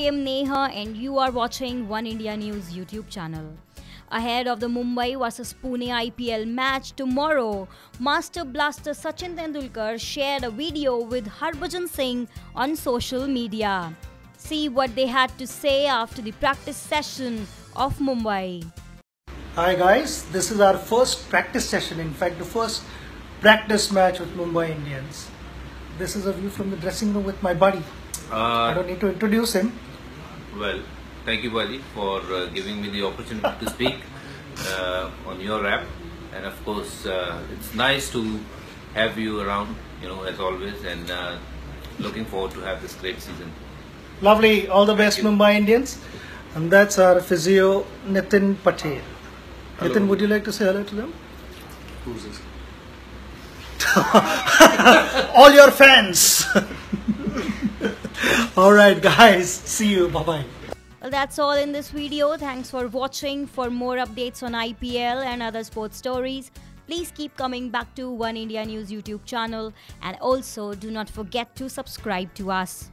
all, I am Neha and you are watching One India News YouTube channel. Ahead of the Mumbai vs Pune IPL match tomorrow, Master Blaster Sachin Tendulkar shared a video with Harbhajan Singh on social media. See what they had to say after the practice session of Mumbai. Hi guys, this is our first practice session. In fact, the first practice match with Mumbai Indians. This is a view from the dressing room with my buddy. I Uh, don't need to introduce him. Well, thank you, buddy, for uh, giving me the opportunity to speak uh, on your app. And of course, uh, it's nice to have you around, you know, as always, and uh, looking forward to have this great season. Lovely, all the best, you. Mumbai Indians. And that's our physio, Nitin Patel. Hello. Nitin, would you like to say hello to them? Who's this? All your fans! Alright, guys, see you. Bye bye. Well, that's all in this video. Thanks for watching. For more updates on IPL and other sports stories, please keep coming back to One India News YouTube channel and also do not forget to subscribe to us.